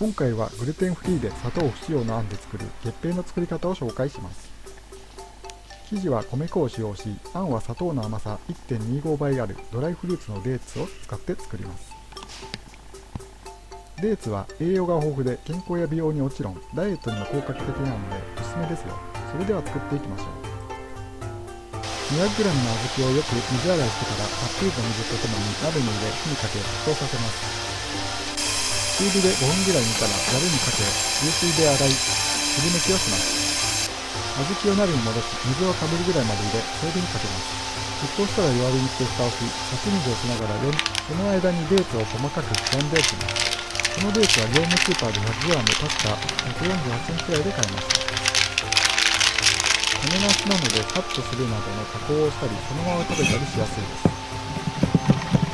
今回はグルテンフリーで砂糖不使用のあんで作る月餅の作り方を紹介します。生地は米粉を使用しあんは砂糖の甘さ1.25倍あるドライフルーツのデーツを使って作ります。デーツは栄養が豊富で健康や美容にもちろんダイエットにも効果的なのでおすすめですよ。それでは作っていきましょう。200g の小豆をよく水洗いしてからたっぷりと水とともに鍋に入れ火にかけ沸騰させます。中火で5分ぐらい煮たらざるにかけ流水で洗い汁抜きをします。小豆を鍋に戻し水をかぶるぐらいまで入れ強火にかけます。沸騰したら弱火にして蓋をし差し水をしながらその間にデーツを細かく刻んでおきます。このデーツは業務スーパーで 100g 確か148円くらいで買えました種なしなのでカットするなどの加工をしたりそのまま食べたりしやすいです。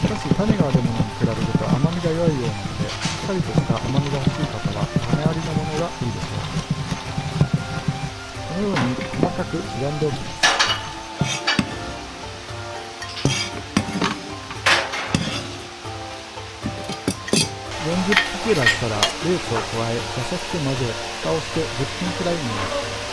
しかし種があるものに比べると甘みが弱いようなのでしっかりとした甘みが欲しい方は種ありのものがいいでしょうこのように細かく刻んでおきます40分くらいしたらレーツを加え優しく混ぜ蓋をして10分くらい煮ます。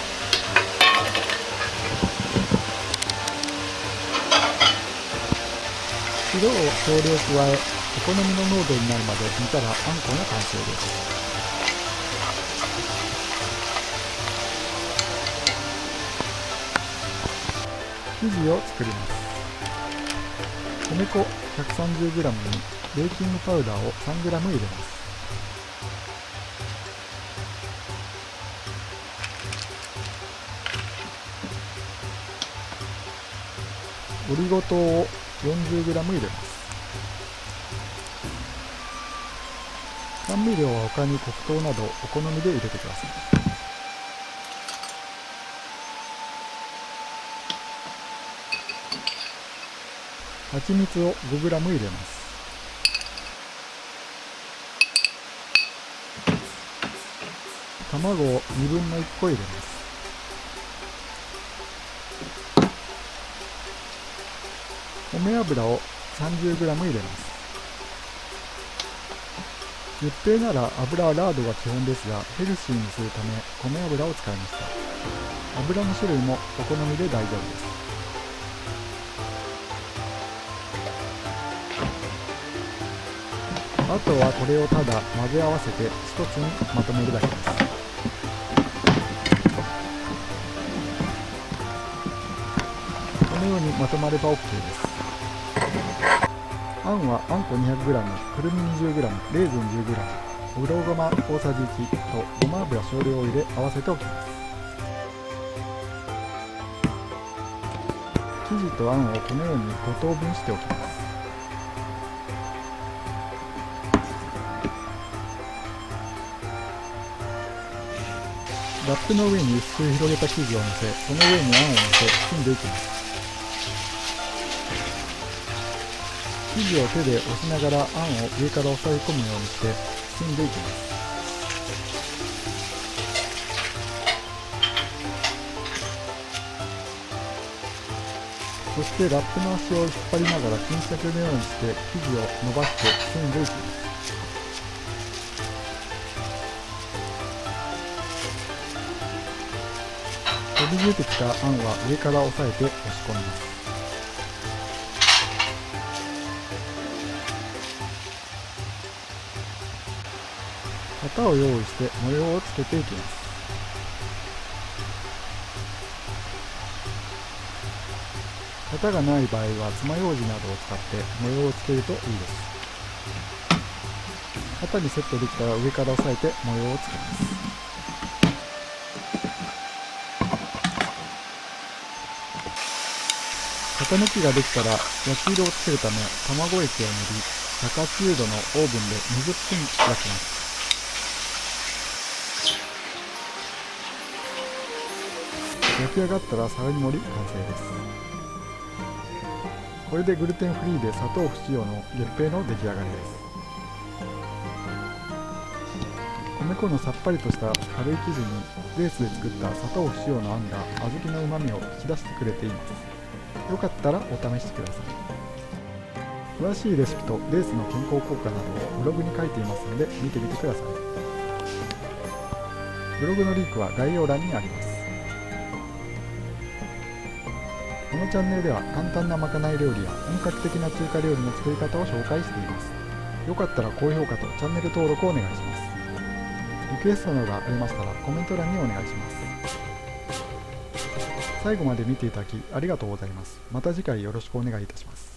色を少量加えお好みの濃度になるまで煮たらあんこの完成です生地を作ります。米粉 130g にベーキングパウダーを 3g 入れます。オリゴ糖を 40g 入れます。甘味料は他に黒糖などお好みで入れてください。蜂蜜を 5g 入れます。卵を2分の1個入れます。米油を 30g 入れます。月餅なら油はラードが基本ですがヘルシーにするため米油を使いました。油の種類もお好みで大丈夫です。あとはこれをただ混ぜ合わせて一つにまとめるだけです。このようにまとまれば OK です。あんはあんこ 200g、くるみ 20g、レーズン 10g、うろごま大さじ1とごま油少量を入れ合わせておきます。生地とあんをこのように5等分しておきます。ラップの上に薄く広げた生地を乗せその上にあんを乗せ包んでいきます。生地を手で押しながらあんを上から押さえ込むようにして包んでいきます。そしてラップの足を引っ張りながら巾着のようにして生地を伸ばして包んでいきます飛び出てきたあんは上から押さえて押し込みます。型を用意して模様をつけていきます。型がない場合は爪楊枝などを使って模様をつけるといいです。型にセットできたら上から押さえて模様をつけます。型抜きができたら焼き色をつけるため卵液を塗り180度のオーブンで20分焼きます。焼き上がったら皿に盛り完成です。これでグルテンフリーで砂糖不使用の月餅の出来上がりです。米粉のさっぱりとした軽い生地にレースで作った砂糖不使用のあんが小豆のうまみを引き出してくれています。よかったらお試しください。詳しいレシピとレースの健康効果などをブログに書いていますので見てみてください。ブログのリンクは概要欄にあります。このチャンネルでは簡単なまかない料理や本格的な中華料理の作り方を紹介しています。よかったら高評価とチャンネル登録をお願いします。リクエストなどがありましたらコメント欄にお願いします。最後まで見ていただきありがとうございます。また次回よろしくお願いいたします。